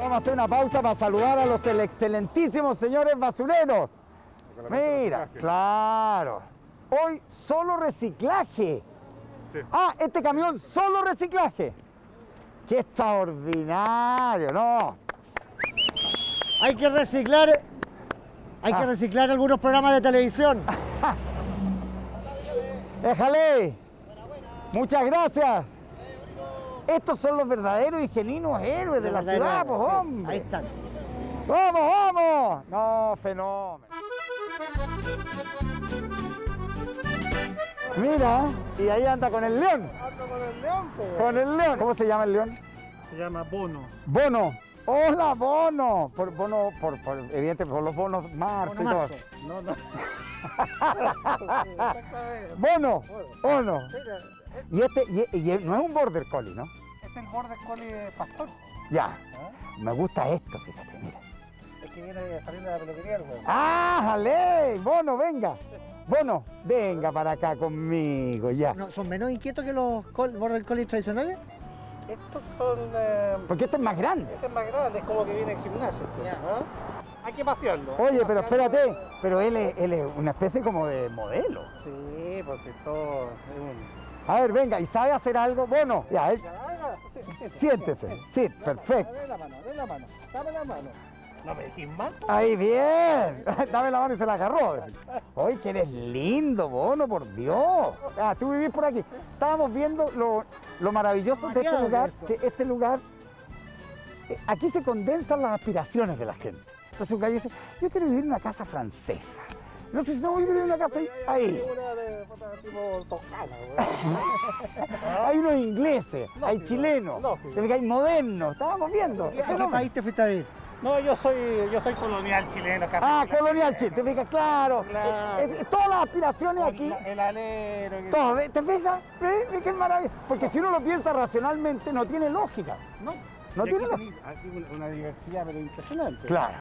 Vamos a hacer una pausa para saludar a los excelentísimos señores basureros. Mira, claro. Hoy solo reciclaje. Ah, este camión solo reciclaje. Qué extraordinario, ¿no? Hay que reciclar, hay que Ah. reciclar algunos programas de televisión. Déjale. Muchas gracias. Estos son los verdaderos y genuinos héroes de la ciudad, pues, Sí, hombre. Ahí están. ¡Vamos, vamos! No, fenómeno. Mira, y ahí anda con el león. con el león, Con el león. ¿Cómo se llama el león? Se llama Bono. Bono. Hola, Bono. Por bono, por, por evidente, por los bonos marzo y todo. No, no. Bono. Bono. Y este, y, y no es un border collie, ¿no? Este es el border collie pastor. Ya. Me gusta esto, fíjate, mira. Es que viene saliendo de la peluquería el huevo. ¡Ah, jale! Bono, venga. Bono, venga para acá conmigo, ya. No, ¿Son menos inquietos que los col- border collie tradicionales? Estos son... eh, Porque este es más grande. este es más grande, es como que viene en gimnasio. Hay que pasearlo. Oye, pero espérate, pero él es, él es una especie como de modelo. Sí, porque todo es un... A ver, venga, ¿y sabe hacer algo? Bono, ya, él, siéntese. Sí, perfecto. Dame la mano, dame la mano, dame la mano. No me dejes mal. Ahí, bien. Dame la mano y se la agarró. Hoy que eres lindo, Bono, por Dios. Ah, tú vivís por aquí. Estábamos viendo lo, lo maravilloso de este lugar, que este lugar, eh, aquí se condensan las aspiraciones de la gente. Entonces un gallo dice, yo quiero vivir en una casa francesa. El otro dice, no, yo quiero vivir en una casa ahí. Tipo toscana, Hay unos ingleses, hay chilenos, lógico. te fijas, hay modernos. Estábamos viendo. ¿A qué país te fuiste a vivir? No, yo soy, yo soy colonial chileno, casi. Ah, colonial Chile, te fijas, claro. Claro. Eh, eh, todas las aspiraciones aquí. El alero. que- Todo. ¿te fijas? ¿Ve? ¿Ve qué maravilla? Porque si uno lo piensa racionalmente, no tiene lógica. No, No Y tiene aquí lógica. aquí una- una diversidad pero impresionante. Claro.